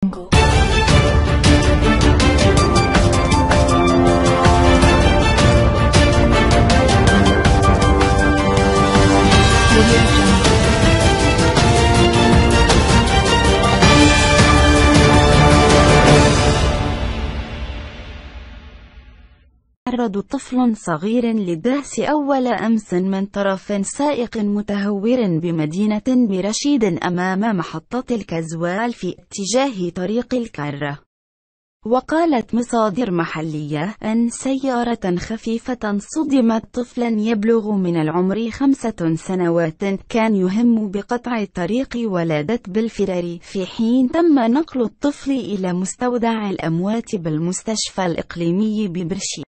昨天。تعرض طفل صغير للدهس أول أمس من طرف سائق متهور بمدينة برشيد أمام محطة الكزوال في اتجاه طريق الكرة. وقالت مصادر محلية أن سيارة خفيفة صدمت طفلا يبلغ من العمر خمسة سنوات كان يهم بقطع الطريق ولادت بالفرار في حين تم نقل الطفل إلى مستودع الأموات بالمستشفى الإقليمي ببرشي